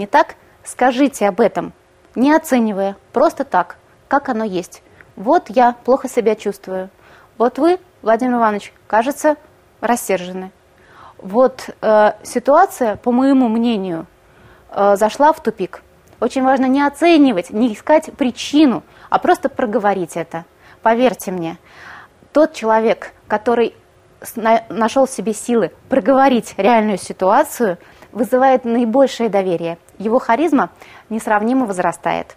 не так, скажите об этом, не оценивая, просто так, как оно есть. Вот я плохо себя чувствую. Вот вы, Владимир Иванович, кажется, рассержены. Вот э, ситуация, по моему мнению, э, зашла в тупик. Очень важно не оценивать, не искать причину, а просто проговорить это. Поверьте мне, тот человек, который нашел в себе силы проговорить реальную ситуацию, вызывает наибольшее доверие. Его харизма несравнимо возрастает.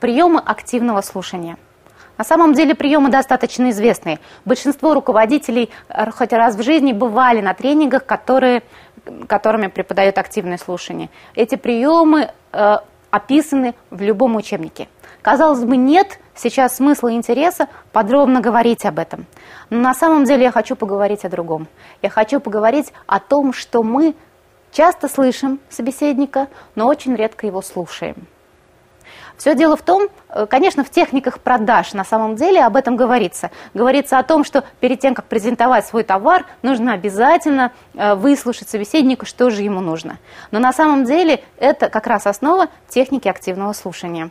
Приемы активного слушания. На самом деле приемы достаточно известные. Большинство руководителей э, хоть раз в жизни бывали на тренингах, которые, которыми преподают активное слушание. Эти приемы э, описаны в любом учебнике. Казалось бы, нет сейчас смысла и интереса подробно говорить об этом. Но на самом деле я хочу поговорить о другом. Я хочу поговорить о том, что мы часто слышим собеседника, но очень редко его слушаем. Все дело в том, э, конечно, в техниках продаж на самом деле об этом говорится. Говорится о том, что перед тем, как презентовать свой товар, нужно обязательно э, выслушать собеседника, что же ему нужно. Но на самом деле это как раз основа техники активного слушания.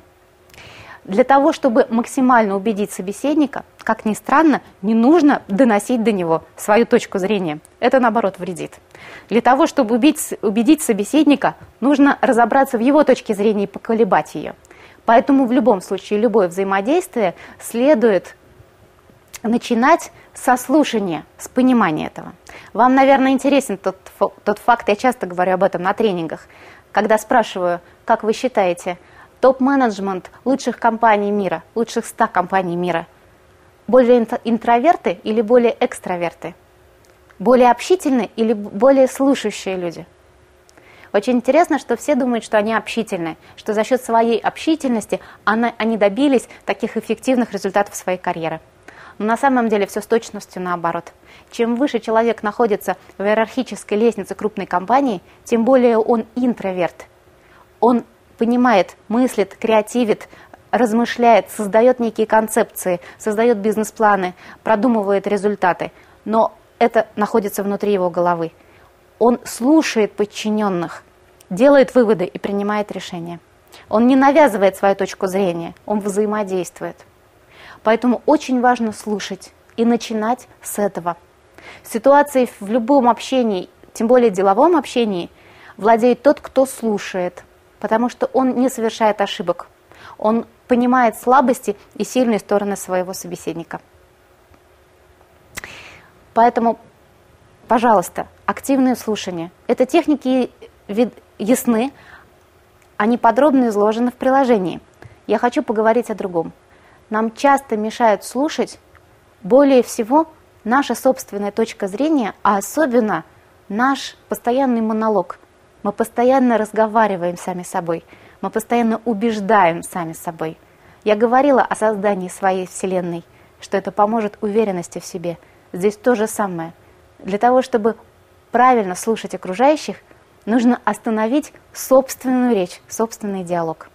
Для того, чтобы максимально убедить собеседника, как ни странно, не нужно доносить до него свою точку зрения. Это, наоборот, вредит. Для того, чтобы убедить, убедить собеседника, нужно разобраться в его точке зрения и поколебать ее. Поэтому в любом случае любое взаимодействие следует начинать со слушания, с понимания этого. Вам, наверное, интересен тот, тот факт, я часто говорю об этом на тренингах, когда спрашиваю, как вы считаете, топ-менеджмент лучших компаний мира, лучших 100 компаний мира, более интроверты или более экстраверты? Более общительные или более слушающие люди – очень интересно, что все думают, что они общительны, что за счет своей общительности они добились таких эффективных результатов своей карьеры. Но на самом деле все с точностью наоборот. Чем выше человек находится в иерархической лестнице крупной компании, тем более он интроверт. Он понимает, мыслит, креативит, размышляет, создает некие концепции, создает бизнес-планы, продумывает результаты. Но это находится внутри его головы он слушает подчиненных, делает выводы и принимает решения. Он не навязывает свою точку зрения, он взаимодействует. Поэтому очень важно слушать и начинать с этого. Ситуации в любом общении, тем более деловом общении, владеет тот, кто слушает, потому что он не совершает ошибок. Он понимает слабости и сильные стороны своего собеседника. Поэтому Пожалуйста, активное слушание. Это техники ясны, они подробно изложены в приложении. Я хочу поговорить о другом. Нам часто мешают слушать более всего наша собственная точка зрения, а особенно наш постоянный монолог. Мы постоянно разговариваем сами с собой, мы постоянно убеждаем сами собой. Я говорила о создании своей вселенной, что это поможет уверенности в себе. Здесь то же самое – для того, чтобы правильно слушать окружающих, нужно остановить собственную речь, собственный диалог.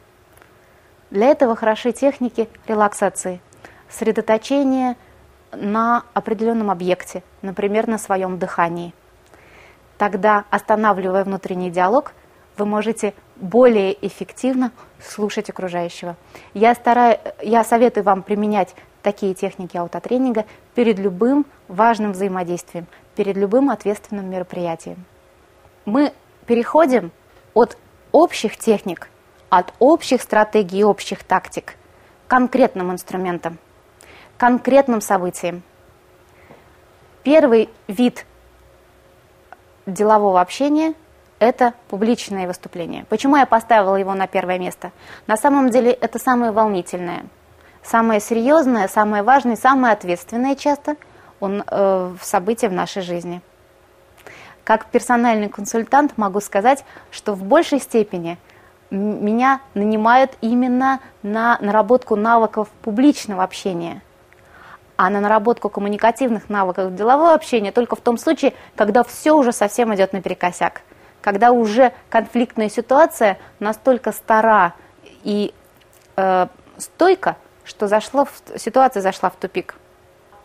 Для этого хороши техники релаксации, сосредоточение на определенном объекте, например, на своем дыхании. Тогда, останавливая внутренний диалог, вы можете более эффективно слушать окружающего. Я, стараюсь, я советую вам применять такие техники аутотренинга перед любым важным взаимодействием, перед любым ответственным мероприятием. Мы переходим от общих техник, от общих стратегий общих тактик к конкретным инструментам, конкретным событиям. Первый вид делового общения – это публичное выступление. Почему я поставила его на первое место? На самом деле это самое волнительное, самое серьезное, самое важное, самое ответственное часто – он, э, событие в нашей жизни. Как персональный консультант могу сказать, что в большей степени меня нанимают именно на наработку навыков публичного общения, а на наработку коммуникативных навыков делового общения только в том случае, когда все уже совсем идет наперекосяк, когда уже конфликтная ситуация настолько стара и э, стойка, что зашло в, ситуация зашла в тупик.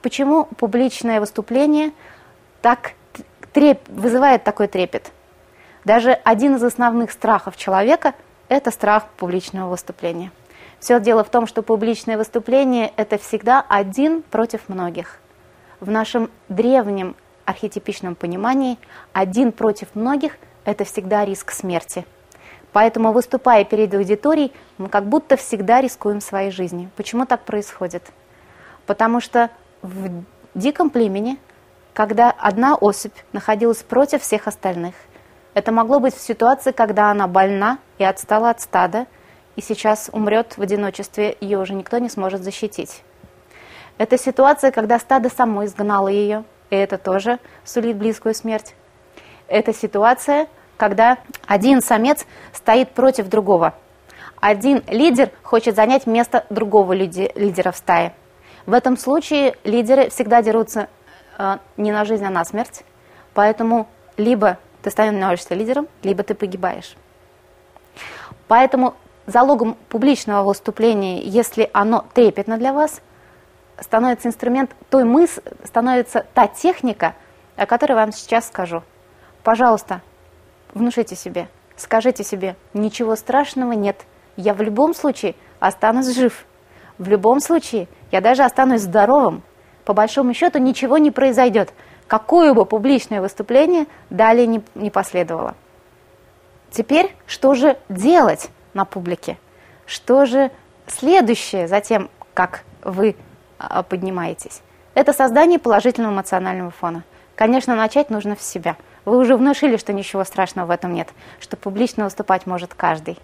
Почему публичное выступление так треп, вызывает такой трепет? Даже один из основных страхов человека – это страх публичного выступления. Все дело в том, что публичное выступление – это всегда один против многих. В нашем древнем архетипичном понимании один против многих – это всегда риск смерти. Поэтому, выступая перед аудиторией, мы как будто всегда рискуем своей жизнью. Почему так происходит? Потому что в диком племени, когда одна особь находилась против всех остальных, это могло быть в ситуации, когда она больна и отстала от стада – и сейчас умрет в одиночестве, ее уже никто не сможет защитить. Это ситуация, когда стадо само изгнало ее, и это тоже сулит близкую смерть. Это ситуация, когда один самец стоит против другого. Один лидер хочет занять место другого лидера в стае. В этом случае лидеры всегда дерутся э, не на жизнь, а на смерть. Поэтому либо ты становишься лидером, либо ты погибаешь. Поэтому залогом публичного выступления, если оно трепетно для вас, становится инструмент той мыс, становится та техника, о которой вам сейчас скажу. Пожалуйста, внушите себе, скажите себе, ничего страшного нет, я в любом случае останусь жив, в любом случае я даже останусь здоровым, по большому счету ничего не произойдет, какое бы публичное выступление далее не, не последовало. Теперь что же делать? На публике. Что же следующее за тем, как вы а, поднимаетесь? Это создание положительного эмоционального фона. Конечно, начать нужно с себя. Вы уже внушили, что ничего страшного в этом нет, что публично выступать может каждый.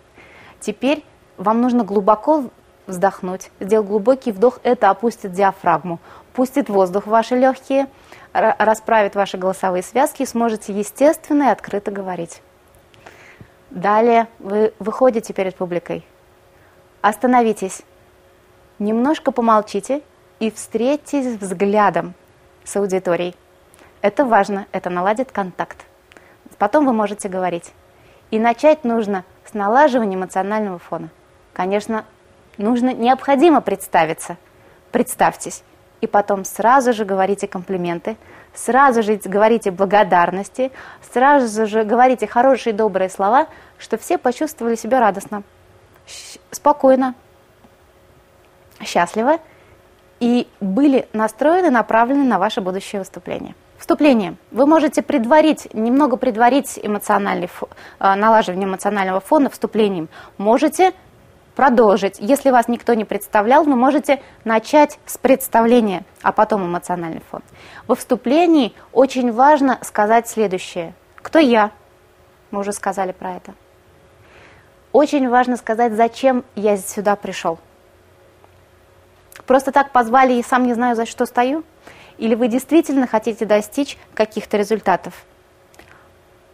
Теперь вам нужно глубоко вздохнуть, сделать глубокий вдох, это опустит диафрагму, пустит воздух в ваши легкие, расправит ваши голосовые связки и сможете естественно и открыто говорить. Далее вы выходите перед публикой. Остановитесь. Немножко помолчите и встретитесь взглядом с аудиторией. Это важно, это наладит контакт. Потом вы можете говорить. И начать нужно с налаживания эмоционального фона. Конечно, нужно, необходимо представиться. Представьтесь. И потом сразу же говорите комплименты, сразу же говорите благодарности, сразу же говорите хорошие добрые слова, что все почувствовали себя радостно, спокойно, счастливо и были настроены, направлены на ваше будущее выступление. Вступление. Вы можете предварить, немного предварить эмоциональный, э, налаживание эмоционального фона вступлением. Можете продолжить. Если вас никто не представлял, вы можете начать с представления, а потом эмоциональный фон. Во вступлении очень важно сказать следующее. Кто я? Мы уже сказали про это. Очень важно сказать, зачем я сюда пришел. Просто так позвали и сам не знаю, за что стою? Или вы действительно хотите достичь каких-то результатов?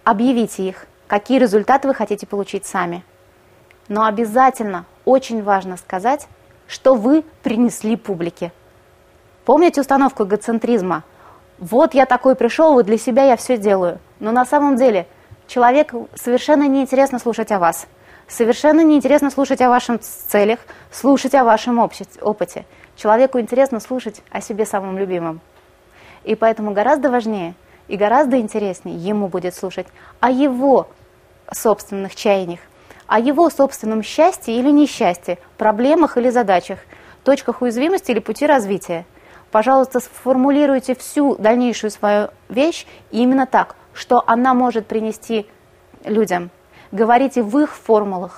Объявите их. Какие результаты вы хотите получить сами? Но обязательно очень важно сказать, что вы принесли публике. Помните установку эгоцентризма? Вот я такой пришел, вот для себя я все делаю. Но на самом деле человеку совершенно неинтересно слушать о вас. Совершенно неинтересно слушать о ваших целях, слушать о вашем опыте. Человеку интересно слушать о себе самым любимом. И поэтому гораздо важнее и гораздо интереснее ему будет слушать о его собственных чаяниях, о его собственном счастье или несчастье, проблемах или задачах, точках уязвимости или пути развития. Пожалуйста, сформулируйте всю дальнейшую свою вещь именно так, что она может принести людям. Говорите в их формулах.